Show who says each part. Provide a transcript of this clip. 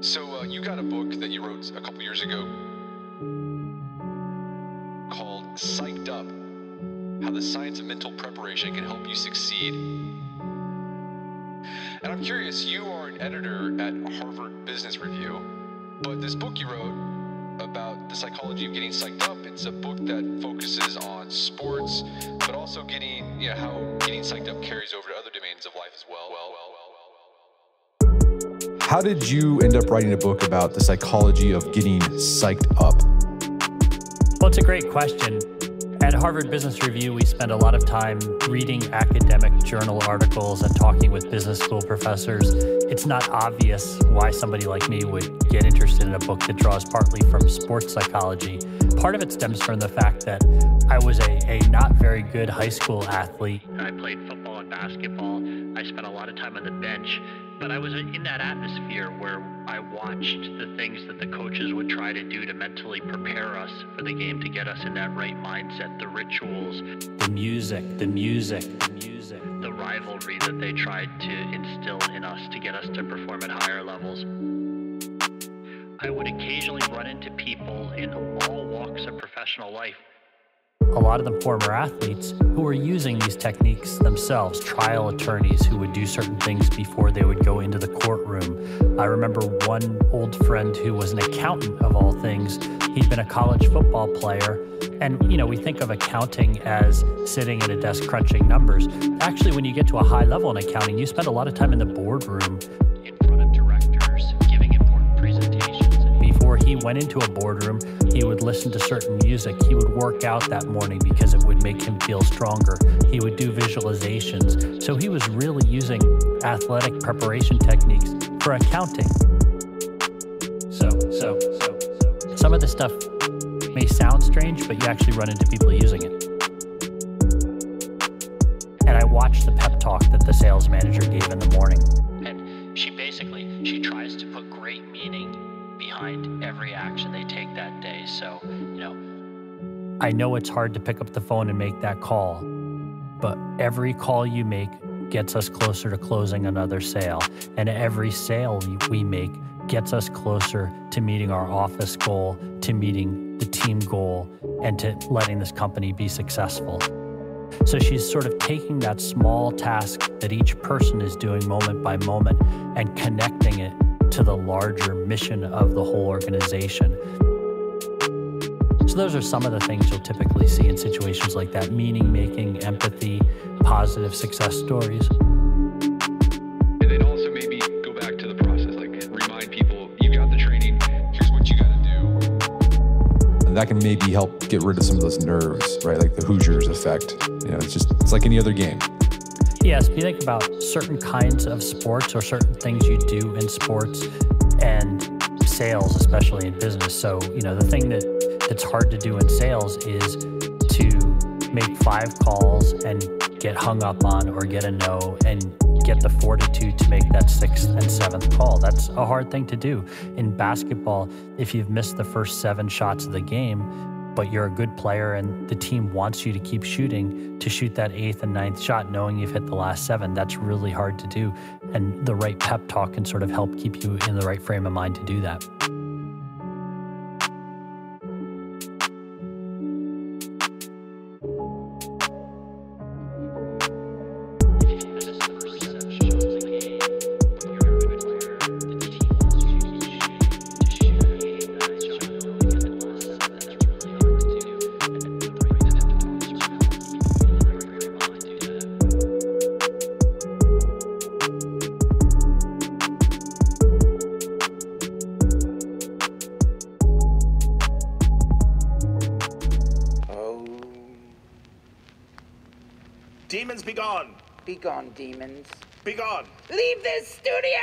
Speaker 1: So uh, you got a book that you wrote a couple years ago called "Psyched Up: How the Science of Mental Preparation Can Help You Succeed." And I'm curious, you are an editor at Harvard Business Review, but this book you wrote about the psychology of getting psyched up. It's a book that focuses on sports, but also getting, you know, how getting psyched up carries over to other domains of life as well. well, well, well, well.
Speaker 2: How did you end up writing a book about the psychology of getting psyched up?
Speaker 3: Well, it's a great question. At Harvard Business Review, we spend a lot of time reading academic journal articles and talking with business school professors. It's not obvious why somebody like me would get interested in a book that draws partly from sports psychology. Part of it stems from the fact that I was a, a not very good high school athlete. I played football basketball. I spent a lot of time on the bench, but I was in that atmosphere where I watched the things that the coaches would try to do to mentally prepare us for the game to get us in that right mindset, the rituals, the music, the music, the music, the rivalry that they tried to instill in us to get us to perform at higher levels. I would occasionally run into people in all walks of professional life a lot of them former athletes who were using these techniques themselves, trial attorneys who would do certain things before they would go into the courtroom. I remember one old friend who was an accountant of all things. He'd been a college football player. And, you know, we think of accounting as sitting at a desk crunching numbers. Actually, when you get to a high level in accounting, you spend a lot of time in the boardroom he went into a boardroom, he would listen to certain music. He would work out that morning because it would make him feel stronger. He would do visualizations. So he was really using athletic preparation techniques for accounting. So, so, so, so. Some of this stuff may sound strange, but you actually run into people using it. And I watched the pep talk that the sales manager gave in the morning. And she basically she tries behind every action they take that day. So, you know, I know it's hard to pick up the phone and make that call, but every call you make gets us closer to closing another sale. And every sale we make gets us closer to meeting our office goal, to meeting the team goal, and to letting this company be successful. So she's sort of taking that small task that each person is doing moment by moment and connecting it to the larger mission of the whole organization. So, those are some of the things you'll typically see in situations like that meaning making, empathy, positive success stories.
Speaker 1: And then also maybe go back to the process, like remind people you've got the training, here's what you got to do.
Speaker 2: And that can maybe help get rid of some of those nerves, right? Like the Hoosiers effect. You know, it's just, it's like any other game.
Speaker 3: Yes, you think about certain kinds of sports or certain things you do in sports and sales, especially in business. So, you know, the thing that that's hard to do in sales is to make five calls and get hung up on or get a no and get the fortitude to make that sixth and seventh call. That's a hard thing to do. In basketball, if you've missed the first seven shots of the game, but you're a good player and the team wants you to keep shooting to shoot that eighth and ninth shot knowing you've hit the last seven that's really hard to do. And the right pep talk can sort of help keep you in the right frame of mind to do that
Speaker 4: Demons be gone!
Speaker 5: Be gone, demons.
Speaker 4: Be gone!
Speaker 5: Leave this studio!